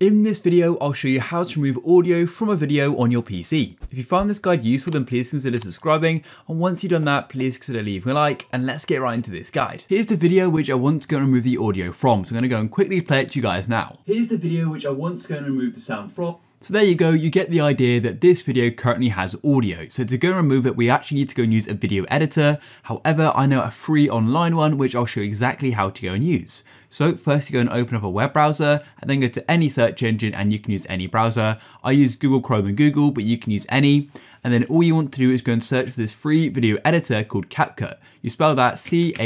In this video, I'll show you how to remove audio from a video on your PC. If you found this guide useful, then please consider subscribing, and once you've done that, please consider leaving a like, and let's get right into this guide. Here's the video which I want to go and remove the audio from, so I'm going to go and quickly play it to you guys now. Here's the video which I want to go and remove the sound from, so there you go, you get the idea that this video currently has audio. So to go and remove it, we actually need to go and use a video editor. However, I know a free online one, which I'll show you exactly how to go and use. So first you go and open up a web browser and then go to any search engine and you can use any browser. I use Google Chrome and Google, but you can use any. And then all you want to do is go and search for this free video editor called CapCut. You spell that C-A-P-C-U-T.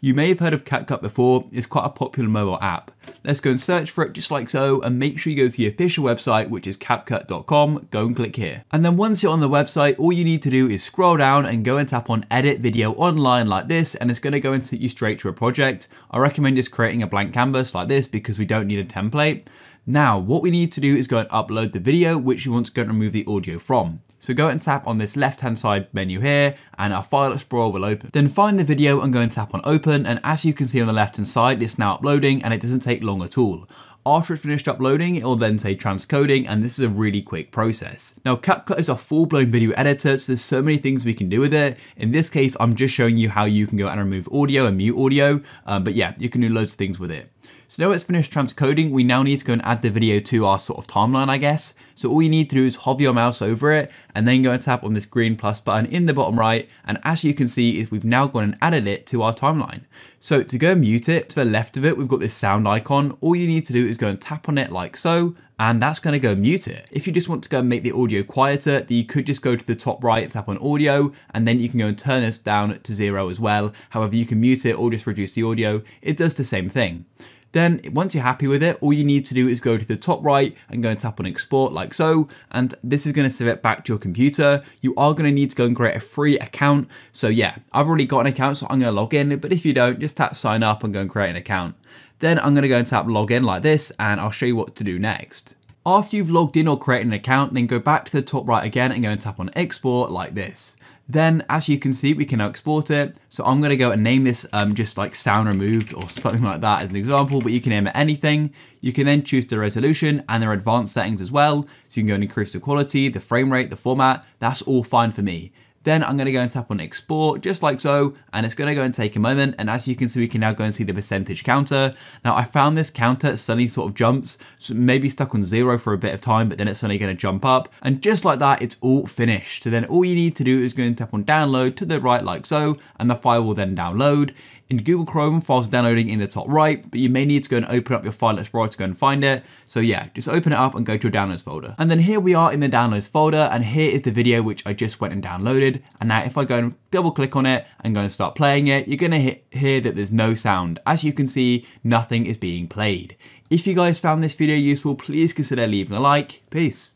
You may have heard of CapCut before, it's quite a popular mobile app. Let's go and search for it just like so and make sure you go to the official website which is capcut.com, go and click here. And then once you're on the website, all you need to do is scroll down and go and tap on edit video online like this and it's going to go and take you straight to a project. I recommend just creating a blank canvas like this because we don't need a template. Now, what we need to do is go and upload the video, which we want to go and remove the audio from. So go and tap on this left hand side menu here and our file explorer will open. Then find the video and go and tap on open and as you can see on the left hand side, it's now uploading and it doesn't take long at all. After it's finished uploading, it will then say transcoding, and this is a really quick process. Now, CapCut is a full-blown video editor, so there's so many things we can do with it. In this case, I'm just showing you how you can go and remove audio and mute audio, um, but yeah, you can do loads of things with it. So now it's finished transcoding, we now need to go and add the video to our sort of timeline, I guess. So all you need to do is hover your mouse over it and then go and tap on this green plus button in the bottom right. And as you can see, is we've now gone and added it to our timeline. So to go and mute it, to the left of it, we've got this sound icon. All you need to do is go and tap on it like so, and that's going to go mute it. If you just want to go and make the audio quieter, then you could just go to the top right, tap on audio, and then you can go and turn this down to zero as well. However, you can mute it or just reduce the audio. It does the same thing. Then once you're happy with it, all you need to do is go to the top right and go and tap on export like so. And this is going to save it back to your computer. You are going to need to go and create a free account. So yeah, I've already got an account, so I'm going to log in. But if you don't, just tap sign up and go and create an account. Then I'm going to go and tap login like this and I'll show you what to do next. After you've logged in or created an account, then go back to the top right again and go and tap on export like this. Then as you can see, we can now export it. So I'm gonna go and name this um, just like sound removed or something like that as an example, but you can name it anything. You can then choose the resolution and their advanced settings as well. So you can go and increase the quality, the frame rate, the format, that's all fine for me. Then I'm going to go and tap on export just like so and it's going to go and take a moment and as you can see we can now go and see the percentage counter. Now I found this counter suddenly sort of jumps so maybe stuck on zero for a bit of time but then it's suddenly going to jump up and just like that it's all finished. So then all you need to do is go and tap on download to the right like so and the file will then download. In Google Chrome, files are downloading in the top right, but you may need to go and open up your file explorer to go and find it. So yeah, just open it up and go to your downloads folder. And then here we are in the downloads folder, and here is the video which I just went and downloaded. And now if I go and double click on it and go and start playing it, you're gonna hear that there's no sound. As you can see, nothing is being played. If you guys found this video useful, please consider leaving a like. Peace.